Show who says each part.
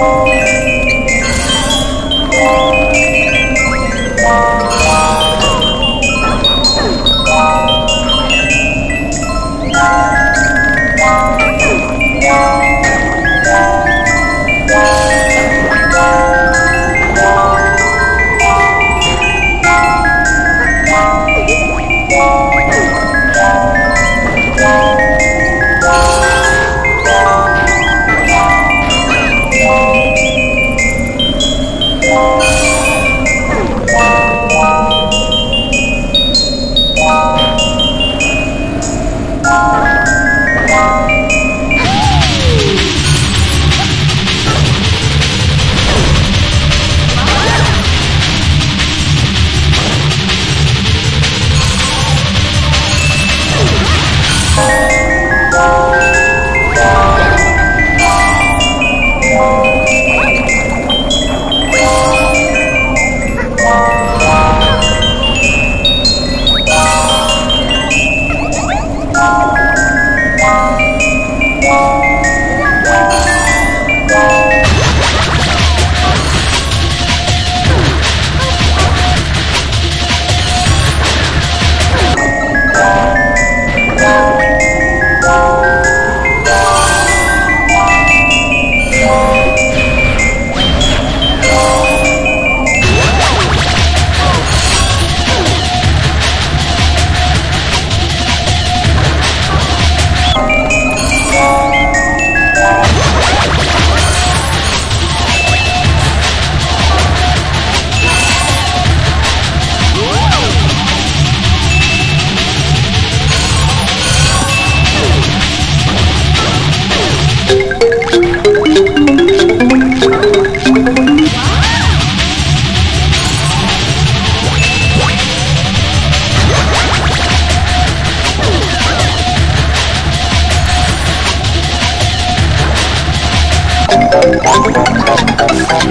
Speaker 1: Bye.